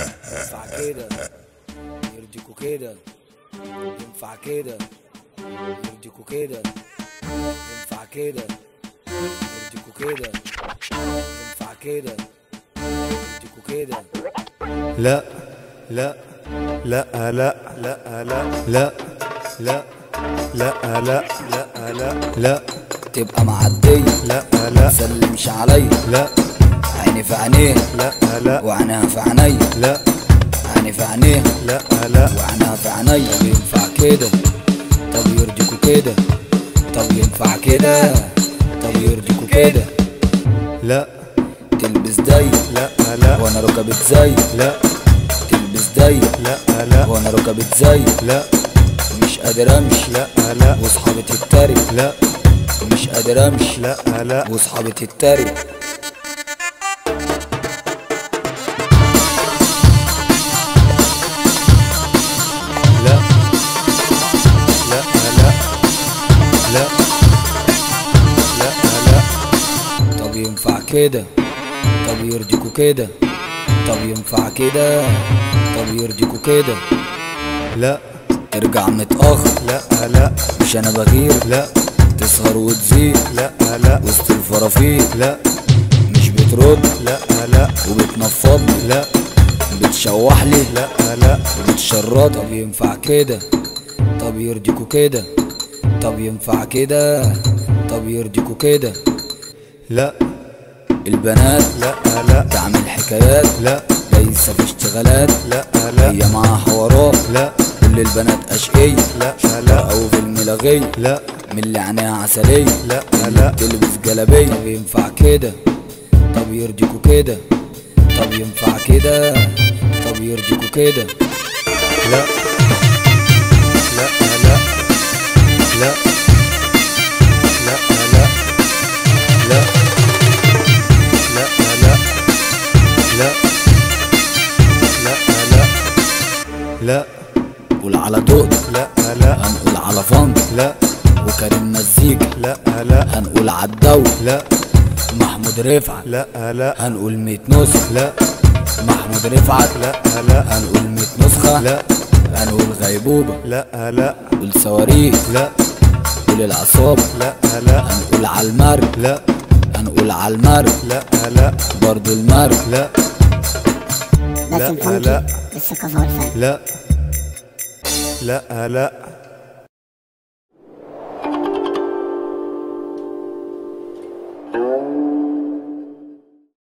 ينفع كده يرضيكوا كده ينفع كده يرضيكوا كده ينفع كده يرضيكوا كده ينفع كده يرضيكوا كده لا لا لا لا لا لا لا لا لا لا لا لا تبقى معدية لا لا سلمش عليا لا عيني في عينيه لا لا. وعينها في عينيا لا. عيني في عينيه لا لا. وعينها في عينيا طب ينفع كده؟ طب يرضيكوا كده؟ طب ينفع كده؟ طب يرضيكوا كده؟ لا. تلبس ضيق لا لا. وأنا ركبت زي. لا. تلبس ضيق لا لا. وأنا ركبت زي. لا. مش قادر أمشي. لا لا. وأصحابي تتريق. لا. مش قادر أمشي. لا لا. وأصحابي تتريق. كده. طب يرضيكوا كده. طب ينفع كده. طب يرضيكوا كده. لا. ترجع متأخر. لا لا. مش أنا بغير. لا. تسهر وتزيد لا لا. وسط الفرافير. لا. مش بترد. لا لا. وبتنفض. لا. بتشوح لي. لا لا. وبتشرط طب ينفع كده. طب يرضيكوا كده. طب ينفع كده. طب يرضيكوا كده. لا. البنات لا لا. تعمل حكايات لا. دايسة في اشتغالات لا لا. هي معاها حوارات لا. كل البنات أشقية لا لا. أو في الملغية لا. من اللي عينيها عسلية لا لا. بتلبس جلابية طب ينفع كده؟ طب يرضيكوا كده؟ طب ينفع كده؟ طب يرضيكوا كده؟ لا. لا. قول على دق لا لا. هنقول على فنك لا. وكريم مزيكا لا لا. هنقول على الدولة لا. محمود رفعت. لا لا. هنقول 100 نسخة لا. محمود رفعت. لا لا. هنقول 100 نسخة. لا. هنقول غيبوبة. لا لا. قول صواريخ. لا. قول العصابة. لا لا. هنقول على المرج. لا. هنقول على المرج. لا لا. برضو المرج. لا. لا، لا. والفن. لا. لا لا.